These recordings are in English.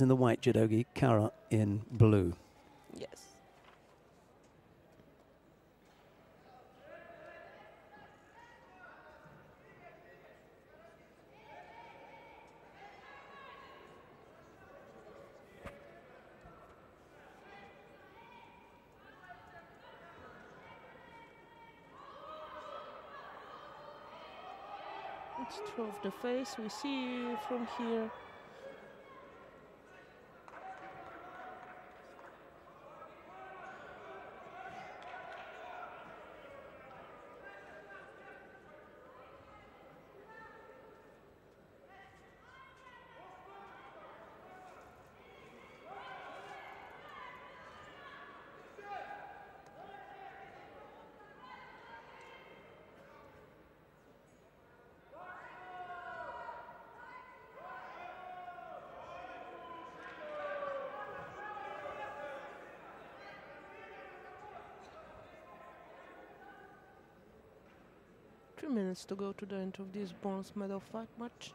in the white judogi, Kara in blue. Yes. Let's throw the face. We see from here. Three minutes to go to the end of this bronze medal fight match.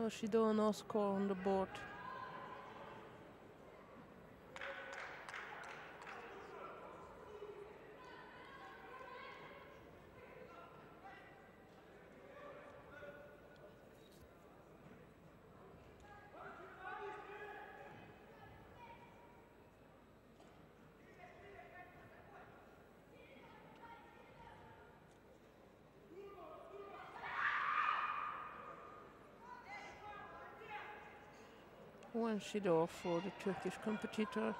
No, she don't score on the board. One Shido for the Turkish competitor.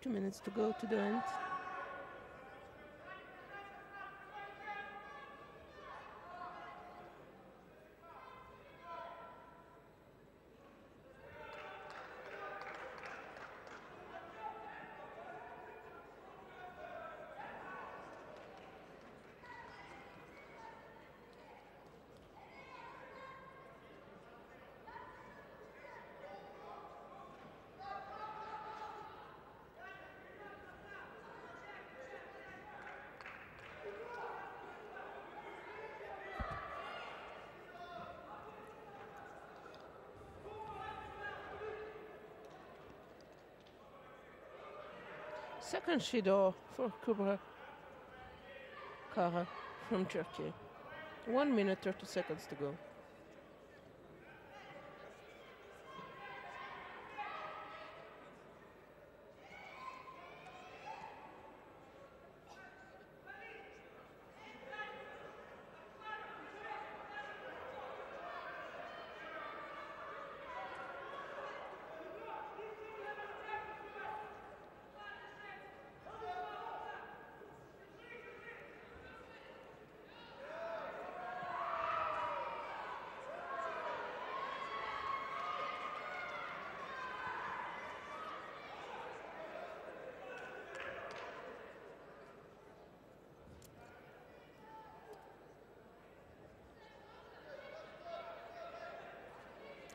Two minutes to go to the end. Second Shido for Kubra Kara from Turkey. One minute, 30 seconds to go.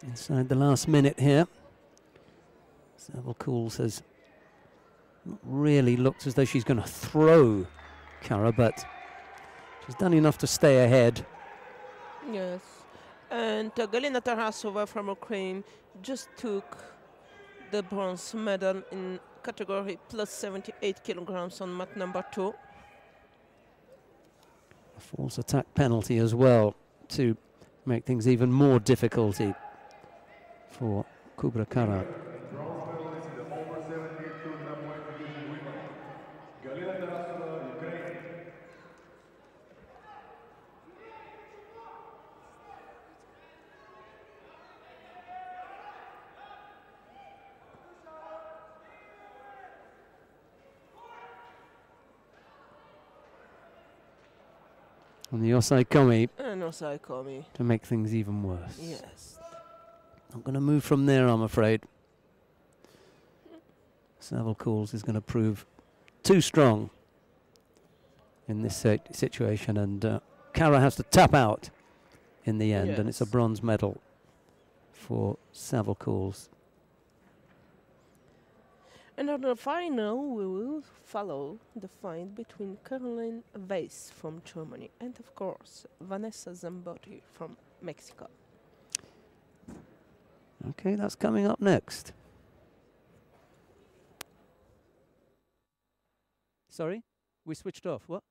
Inside the last minute here. Savelkouls says, not really looks as though she's going to throw Kara, but she's done enough to stay ahead. Yes. And uh, Galina Tarasova from Ukraine just took the bronze medal in category plus 78 kilograms on mat number two. A false attack penalty as well to make things even more difficulty for Kubra Kara. On the Osaekomi. And Osaekomi. To make things even worse. Yes. Not going to move from there, I'm afraid. Savelkouls is going to prove too strong in this sit- situation, and uh, Kara has to tap out in the end, and it's a bronze medal for Savelkouls. And on the final, we will follow the fight between Caroline Weiss from Germany and, of course, Vanessa Zambotti from Mexico. Okay, that's coming up next. Sorry, we switched off. What?